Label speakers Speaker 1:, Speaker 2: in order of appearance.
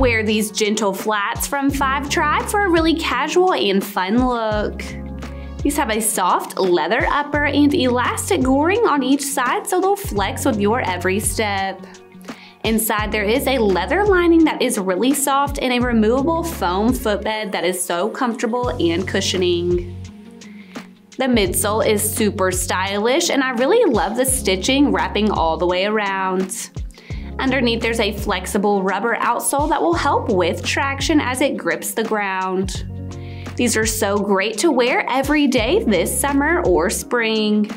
Speaker 1: these gentle flats from Five Tribe for a really casual and fun look. These have a soft leather upper and elastic goring on each side so they'll flex with your every step. Inside there is a leather lining that is really soft and a removable foam footbed that is so comfortable and cushioning. The midsole is super stylish and I really love the stitching wrapping all the way around. Underneath there's a flexible rubber outsole that will help with traction as it grips the ground. These are so great to wear every day this summer or spring.